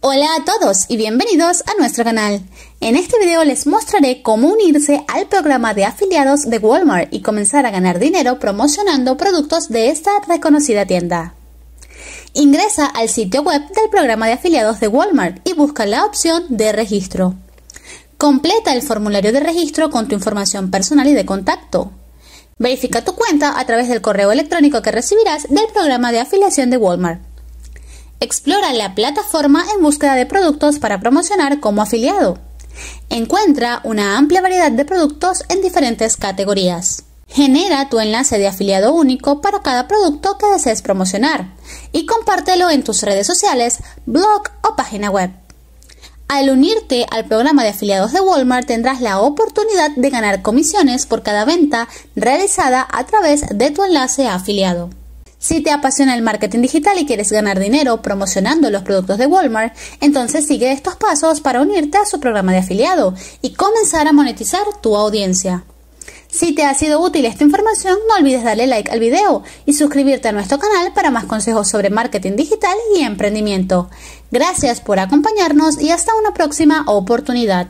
Hola a todos y bienvenidos a nuestro canal. En este video les mostraré cómo unirse al programa de afiliados de Walmart y comenzar a ganar dinero promocionando productos de esta reconocida tienda. Ingresa al sitio web del programa de afiliados de Walmart y busca la opción de registro. Completa el formulario de registro con tu información personal y de contacto. Verifica tu cuenta a través del correo electrónico que recibirás del programa de afiliación de Walmart. Explora la plataforma en búsqueda de productos para promocionar como afiliado. Encuentra una amplia variedad de productos en diferentes categorías. Genera tu enlace de afiliado único para cada producto que desees promocionar y compártelo en tus redes sociales, blog o página web. Al unirte al programa de afiliados de Walmart tendrás la oportunidad de ganar comisiones por cada venta realizada a través de tu enlace afiliado. Si te apasiona el marketing digital y quieres ganar dinero promocionando los productos de Walmart, entonces sigue estos pasos para unirte a su programa de afiliado y comenzar a monetizar tu audiencia. Si te ha sido útil esta información, no olvides darle like al video y suscribirte a nuestro canal para más consejos sobre marketing digital y emprendimiento. Gracias por acompañarnos y hasta una próxima oportunidad.